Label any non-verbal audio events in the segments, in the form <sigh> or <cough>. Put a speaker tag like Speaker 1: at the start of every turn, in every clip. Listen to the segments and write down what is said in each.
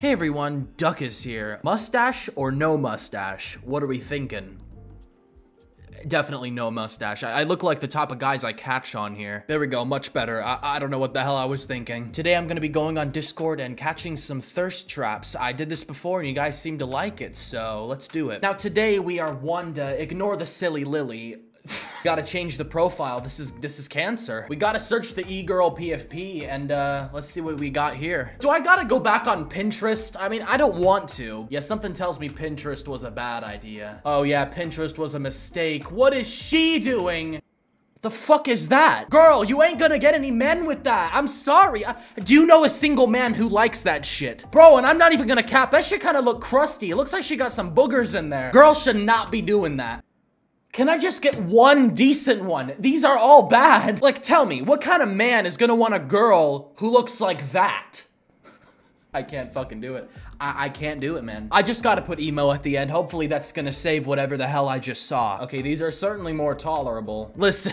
Speaker 1: Hey everyone, Duckus here. Mustache or no mustache? What are we thinking? Definitely no mustache. I, I, look like the type of guys I catch on here. There we go, much better. I, I don't know what the hell I was thinking. Today I'm gonna be going on Discord and catching some thirst traps. I did this before and you guys seem to like it, so let's do it. Now today we are one to ignore the silly lily. <laughs> gotta change the profile. This is this is cancer. We gotta search the e-girl PFP and uh, let's see what we got here. Do I gotta go back on Pinterest? I mean, I don't want to. Yeah, something tells me Pinterest was a bad idea. Oh yeah, Pinterest was a mistake. What is she doing? The fuck is that? Girl, you ain't gonna get any men with that. I'm sorry. I, do you know a single man who likes that shit? Bro, and I'm not even gonna cap. That shit kind of look crusty. It looks like she got some boogers in there. Girl should not be doing that. Can I just get one decent one? These are all bad. <laughs> Like, tell me, what kind of man is gonna want a girl who looks like that? <laughs> I can't fucking do it. I, I can't do it, man. I just gotta put emo at the end. Hopefully that's gonna save whatever the hell I just saw. Okay, these are certainly more tolerable. Listen.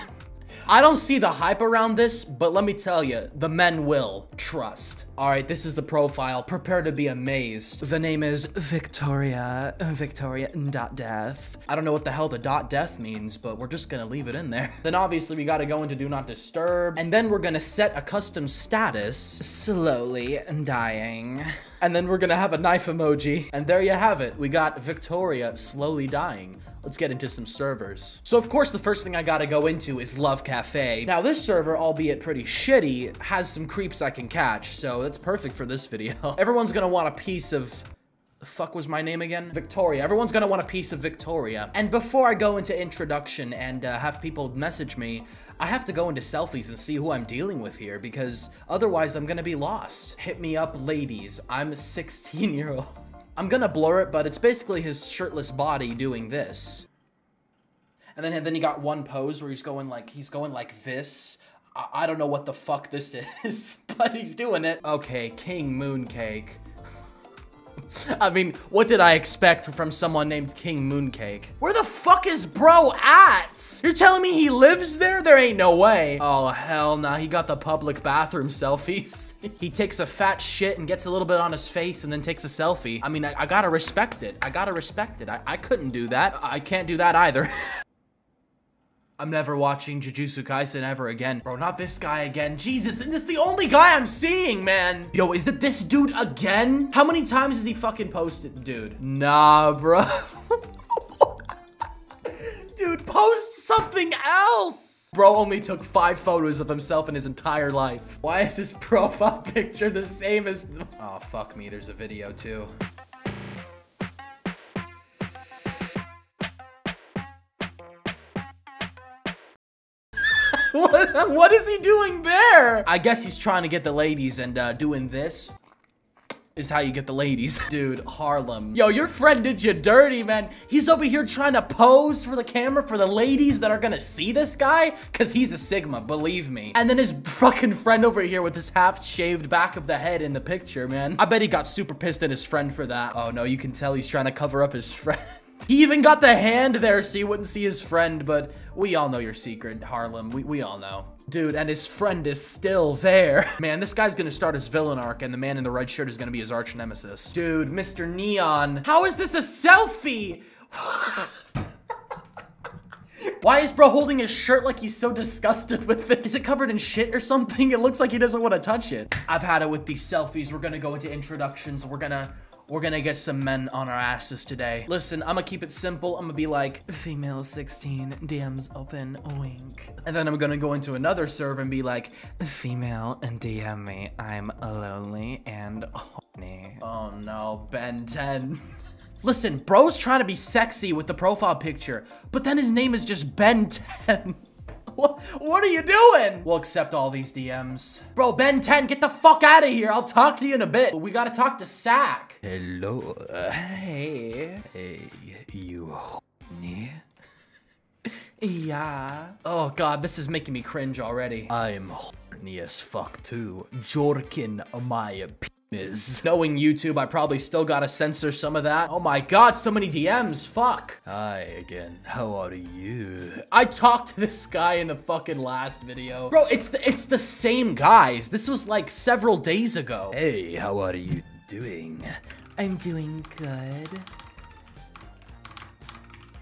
Speaker 1: I don't see the hype around this, but let me tell you, the men will. Trust. All right, this is the profile. Prepare to be amazed. The name is Victoria, uh, Victoria dot death. I don't know what the hell the dot death means, but we're just gonna leave it in there. <laughs> then obviously we gotta go into do not disturb, and then we're gonna set a custom status, slowly dying. And then we're gonna have a knife emoji. And there you have it. We got Victoria slowly dying let's get into some servers. So of course, the first thing I gotta go into is Love Cafe. Now this server, albeit pretty shitty, has some creeps I can catch, so that's perfect for this video. <laughs> Everyone's gonna want a piece of the fuck was my name again? Victoria. Everyone's gonna want a piece of Victoria. And before I go into introduction and uh, have people message me, I have to go into selfies and see who I'm dealing with here because otherwise I'm gonna be lost. Hit me up, ladies. I'm a 16 year old. I'm gonna blur it, but it's basically his shirtless body doing this. And then, and then you got one pose where he's going like, he's going like this. I, I don't know what the fuck this <laughs> is, but he's doing it. Okay, King Mooncake. <laughs> I mean, what did I expect from someone named King Mooncake? Where the fuck is bro at? You're telling me he lives there? There ain't no way. Oh, hell nah. He got the public bathroom selfies. <laughs> he takes a fat shit and gets a little bit on his face and then takes a selfie. I mean, I, I gotta respect it. I gotta respect it. I, I couldn't do that. I can't do that either. <laughs> I'm never watching Jujutsu Kaisen ever again. Bro, not this guy again. Jesus, this is the only guy I'm seeing, man. Yo, is it this dude again? How many times has he fucking posted? Dude, nah, bro. <laughs> dude, post something else. Bro only took five photos of himself in his entire life. Why is his <laughs> profile picture the same as... Oh, fuck me, there's a video too. <laughs> what, what is he doing there? I guess he's trying to get the ladies and uh, doing this is how you get the ladies. <laughs> Dude, Harlem. Yo, your friend did you dirty, man. He's over here trying to pose for the camera for the ladies that are gonna see this guy, cause he's a Sigma, believe me. And then his fucking friend over here with his half-shaved back of the head in the picture, man. I bet he got super pissed at his friend for that. Oh no, you can tell he's trying to cover up his friend. <laughs> He even got the hand there so you wouldn't see his friend, but we all know your secret, Harlem. We, we all know. Dude, and his friend is still there. <laughs> Man, this guy's gonna start his villain arc and the man in the red shirt is gonna be his arch nemesis. Dude, Mr. Neon. How is this a selfie? <laughs> Why is bro holding his shirt like he's so disgusted with it? Is it covered in shit or something? <laughs> It looks like he doesn't want to touch it. I've had it with these selfies. We're gonna go into introductions. We're gonna we're gonna get some men on our asses today. Listen, I'm gonna keep it simple. I'm gonna be like, female 16, DMs open, wink. And then I'm gonna go into another serve and be like, female and DM me. I'm lonely and horny. Oh no, Ben 10. <laughs> Listen, bro's trying to be sexy with the profile picture, but then his name is just Ben 10. <laughs> What, what are you doing? We'll accept all these DMs. Bro, Ben 10, get the fuck out of here. I'll talk to you in a bit. We gotta talk to Sack.
Speaker 2: Hello. Uh, hey. Hey, you horny?
Speaker 1: yeah. Oh god, this is making me cringe already.
Speaker 2: I'm horny as fuck too. Jorkin my is. <laughs>
Speaker 1: Knowing YouTube, I probably still gotta censor some of that. Oh my god, so many DMs, fuck.
Speaker 2: Hi again, how are you?
Speaker 1: I talked to this guy in the fucking last video. Bro, it's the, it's the same guys. This was like several days ago.
Speaker 2: Hey, how are you doing?
Speaker 1: I'm doing good.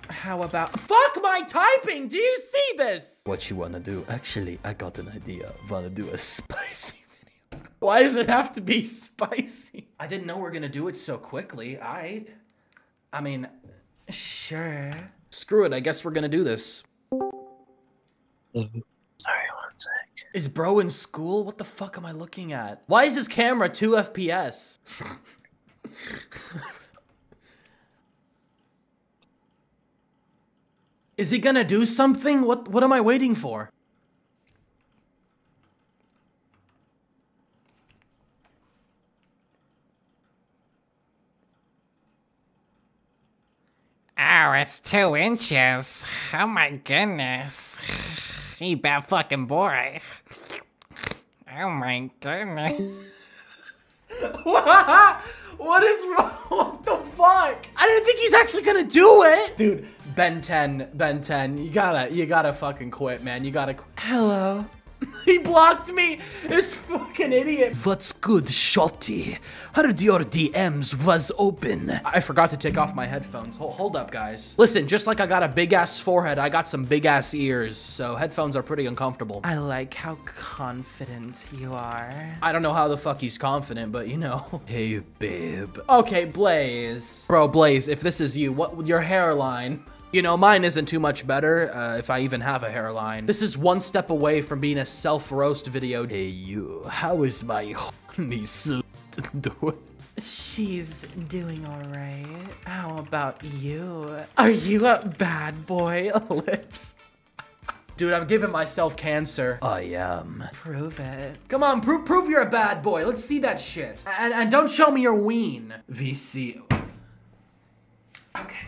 Speaker 1: How about- Fuck my typing! Do you see this?
Speaker 2: What you wanna do? Actually, I got an idea. Wanna do a <laughs> spicy?
Speaker 1: Why does it have to be <laughs> spicy? I didn't know we are gonna do it so quickly. I, I mean, sure. Screw it. I guess we're gonna do this. Mm-hmm.
Speaker 2: Sorry, one sec.
Speaker 1: Is bro in school? What the fuck am I looking at? Why is his camera 2 FPS? <laughs> is he gonna do something? What what am I waiting for?
Speaker 3: Oh, it's two inches. Oh my goodness. <sighs> You bad fucking boy. Oh my goodness. <laughs>
Speaker 1: what is wrong? What the fuck? I didn't think he's actually gonna do it. Dude, Ben 10, Ben 10, you gotta, you gotta fucking quit, man. You gotta Hello. <laughs> he blocked me. This fucking idiot.
Speaker 2: What's good, shotty? Heard your DMs was open.
Speaker 1: I forgot to take off my headphones. Hold, hold up, guys. Listen, just like I got a big ass forehead, I got some big ass ears, so headphones are pretty uncomfortable.
Speaker 3: I like how confident you are.
Speaker 1: I don't know how the fuck he's confident, but you know. <laughs>
Speaker 2: Hey, babe.
Speaker 1: Okay, Blaze. Bro, Blaze, if this is you, what your hairline? <laughs> You know, mine isn't too much better, uh, if I even have a hairline. This is one step away from being a self-roast video.
Speaker 2: Hey, you. How is my honey slut <laughs> doing?
Speaker 3: She's doing alright. How about you? Are you a bad boy, <laughs> Lips?
Speaker 1: Dude, I'm giving myself cancer.
Speaker 2: I am.
Speaker 3: Prove it.
Speaker 1: Come on, prove prove you're a bad boy. Let's see that shit. And, and don't show me your ween.
Speaker 2: VC.
Speaker 1: Okay.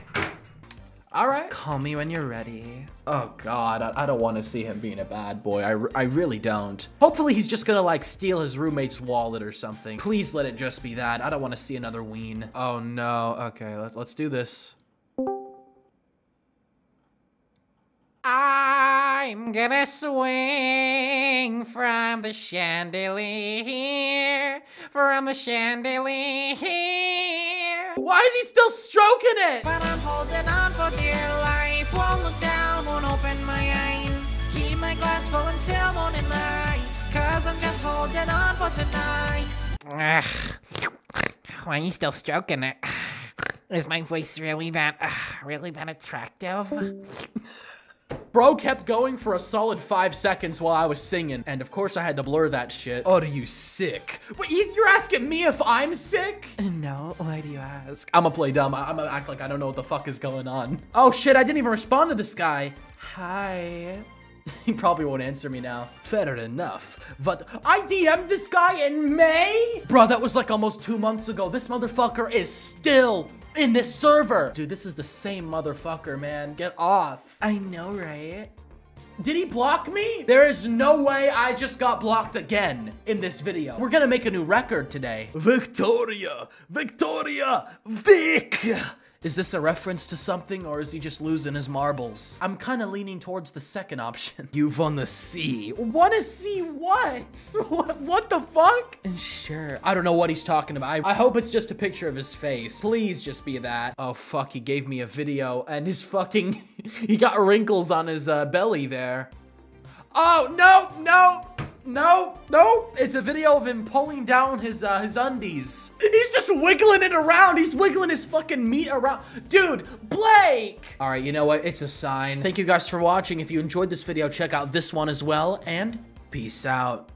Speaker 1: All right.
Speaker 3: Call me when you're ready.
Speaker 1: Oh God, I, I don't want to see him being a bad boy. I, I really don't. Hopefully he's just gonna like steal his roommate's wallet or something. Please let it just be that. I don't want to see another ween. Oh no. Okay, let, let's do this.
Speaker 3: I'm gonna swing from the chandelier, from the chandelier.
Speaker 1: Why is he still stroking it?
Speaker 3: But I'm holding on for dear life. Won't look down, won't open my eyes. Keep my glass full until morning light. Cause I'm just holding on for tonight. Ugh. Why are you still stroking it? <sighs> Is my voice really that, uh, <sighs> really that attractive?
Speaker 1: Bro kept going for a solid five seconds while I was singing, and of course I had to blur that shit.
Speaker 2: Oh, are you sick?
Speaker 1: Wait, he's, you're asking me if I'm sick?
Speaker 3: No, why do you ask?
Speaker 1: I'm gonna play dumb. I, am gonna act like I don't know what the fuck is going on. Oh shit, I didn't even respond to this guy.
Speaker 3: Hi. <laughs>
Speaker 1: he probably won't answer me now.
Speaker 2: Fair enough.
Speaker 1: But I DM'd this guy in May? Bro, that was like almost two months ago. This motherfucker is still in this server. Dude, this is the same motherfucker, man. Get off.
Speaker 3: I know, right?
Speaker 1: Did he block me? There is no way I just got blocked again in this video. We're gonna make a new record today.
Speaker 2: Victoria! Victoria! Vic!
Speaker 1: Is this a reference to something or is he just losing his marbles? I'm kind of leaning towards the second option.
Speaker 2: You wanna see?
Speaker 1: Wanna see what? <laughs> what? What the fuck?
Speaker 3: Sure.
Speaker 1: I don't know what he's talking about. I, I hope it's just a picture of his face. Please just be that. Oh fuck, he gave me a video and his fucking, <laughs> he got wrinkles on his uh, belly there. Oh, no, no, no, no. It's a video of him pulling down his uh, his undies. He's just wiggling it around. He's wiggling his fucking meat around. Dude, Blake. All right, you know what? It's a sign. Thank you guys for watching. If you enjoyed this video, check out this one as well. And peace out.